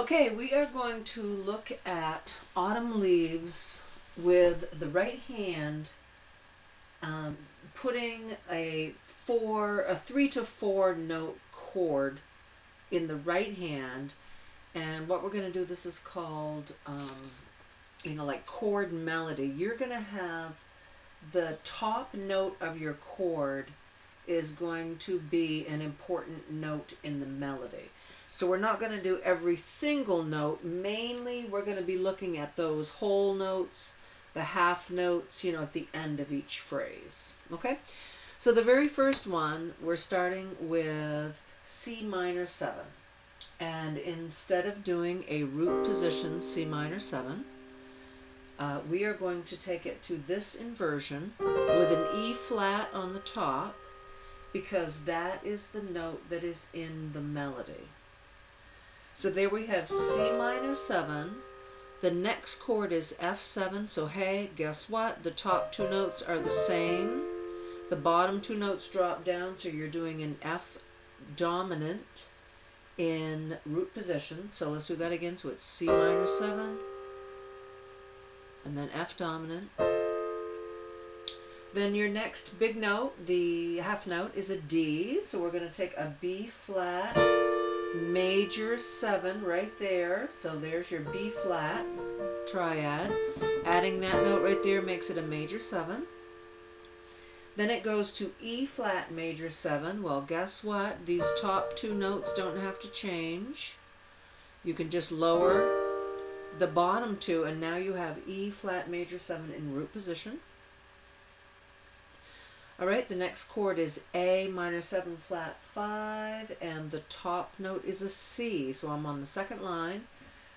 Okay, we are going to look at autumn leaves with the right hand um, putting a four, a three to four note chord in the right hand. And what we're going to do, this is called, um, you know, like chord melody. You're going to have the top note of your chord is going to be an important note in the melody. So we're not going to do every single note. Mainly we're going to be looking at those whole notes, the half notes, you know, at the end of each phrase. Okay? So the very first one, we're starting with C minor 7. And instead of doing a root position C minor 7, uh, we are going to take it to this inversion with an E flat on the top because that is the note that is in the melody. So there we have C minor 7. The next chord is F7, so hey, guess what? The top two notes are the same. The bottom two notes drop down, so you're doing an F dominant in root position. So let's do that again. So it's C minor 7, and then F dominant. Then your next big note, the half note, is a D. So we're going to take a B flat, major 7 right there. So there's your B flat triad. Adding that note right there makes it a major 7. Then it goes to E flat major 7. Well, guess what? These top two notes don't have to change. You can just lower the bottom two and now you have E flat major 7 in root position. Alright, the next chord is A minor 7 flat 5, and the top note is a C, so I'm on the second line.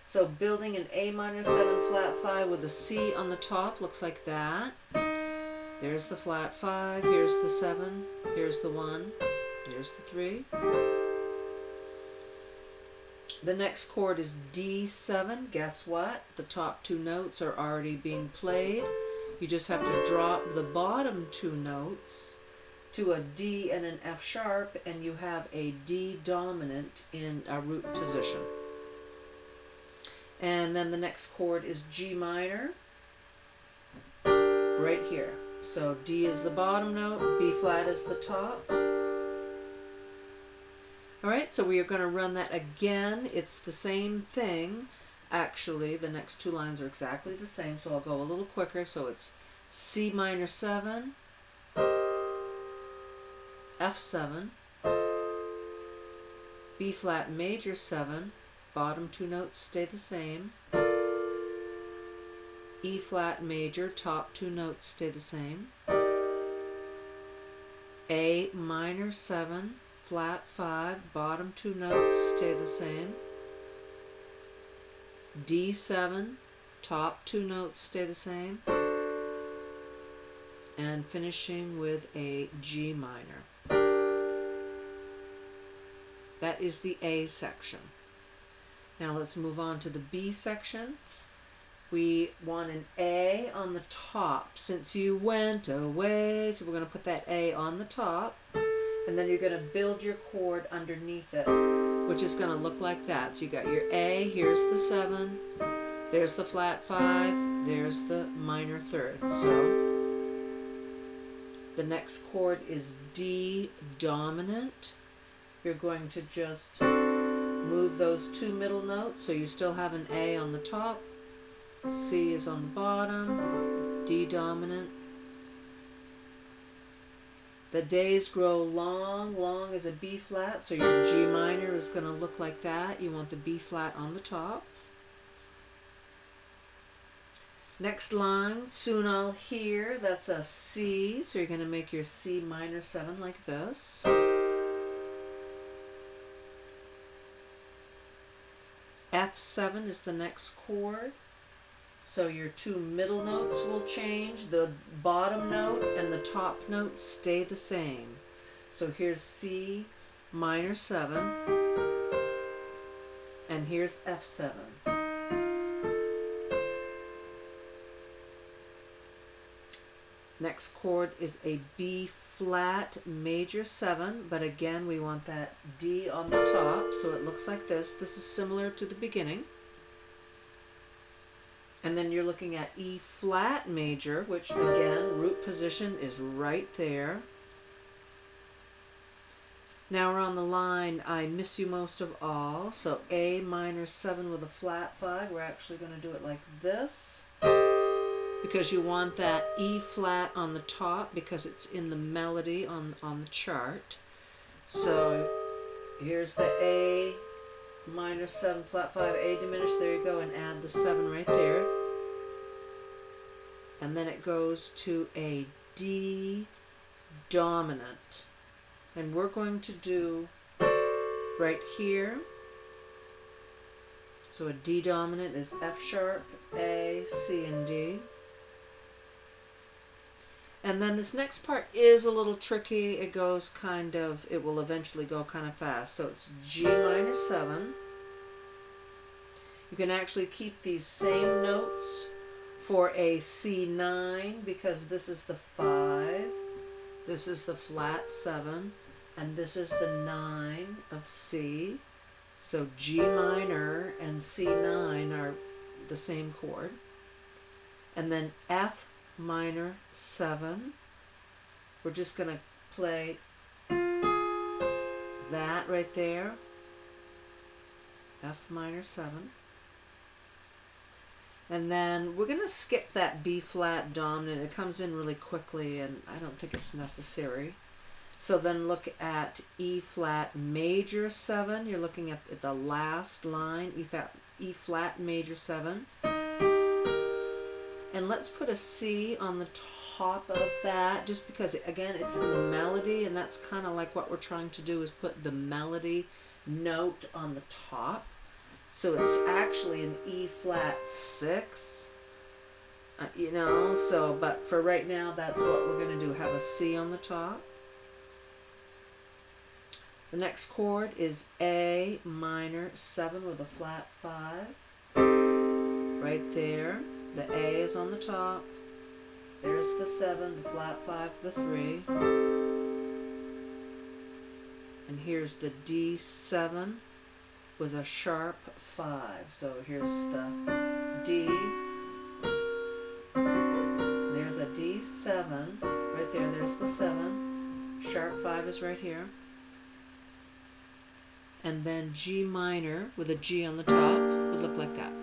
So building an A minor 7 flat 5 with a C on the top looks like that. There's the flat 5, here's the 7, here's the 1, here's the 3. The next chord is D7. Guess what? The top two notes are already being played. You just have to drop the bottom two notes to a D and an F sharp and you have a D dominant in a root position. And then the next chord is G minor right here. So D is the bottom note, B flat is the top. Alright, so we are going to run that again. It's the same thing. Actually, the next two lines are exactly the same, so I'll go a little quicker. So it's C minor 7, F7, B flat major 7, bottom two notes stay the same, E flat major, top two notes stay the same, A minor 7, flat 5, bottom two notes stay the same, D7, top two notes stay the same, and finishing with a G minor. That is the A section. Now let's move on to the B section. We want an A on the top since you went away. So we're going to put that A on the top. And then you're going to build your chord underneath it which is going to look like that. So you got your A, here's the 7, there's the flat 5, there's the minor third. So the next chord is D dominant. You're going to just move those two middle notes so you still have an A on the top, C is on the bottom, D dominant, the days grow long, long as a B flat, so your G minor is going to look like that. You want the B flat on the top. Next line, soon I'll hear, that's a C, so you're going to make your C minor 7 like this. F7 is the next chord. So your two middle notes will change. The bottom note and the top note stay the same. So here's C minor 7 and here's F7. Next chord is a B flat major 7, but again we want that D on the top, so it looks like this. This is similar to the beginning. And then you're looking at E flat major, which again, root position is right there. Now we're on the line I miss you most of all. So A minor 7 with a flat 5. We're actually going to do it like this. Because you want that E flat on the top because it's in the melody on, on the chart. So here's the A minor 7 flat 5 A diminished. There you go and add the 7 right there. And then it goes to a D dominant and we're going to do right here so a D dominant is F sharp, A, C, and D. And then this next part is a little tricky. It goes kind of, it will eventually go kind of fast. So it's G minor 7. You can actually keep these same notes for a C9 because this is the 5. This is the flat 7 and this is the 9 of C. So G minor and C9 are the same chord. And then F minor 7. We're just going to play that right there. F minor 7. And then we're going to skip that B flat dominant. It comes in really quickly and I don't think it's necessary. So then look at E flat major 7. You're looking at the last line, E flat, e flat major 7. And let's put a C on the top of that just because, again, it's in the melody and that's kind of like what we're trying to do is put the melody note on the top. So it's actually an E flat 6. Uh, you know, so, but for right now, that's what we're going to do. Have a C on the top. The next chord is A minor 7 with a flat 5. Right there. The A is on the top. There's the 7, the flat 5, the 3. And here's the D7 with a sharp 5. So here's the D. There's a D7. Right there, there's the 7. Sharp 5 is right here and then G minor with a G on the top would look like that.